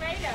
trailer.